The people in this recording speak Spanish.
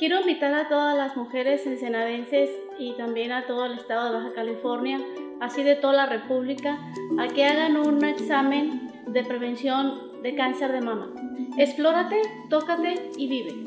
Quiero invitar a todas las mujeres ensenadenses y también a todo el estado de Baja California, así de toda la República, a que hagan un examen de prevención de cáncer de mama. Explórate, tócate y vive.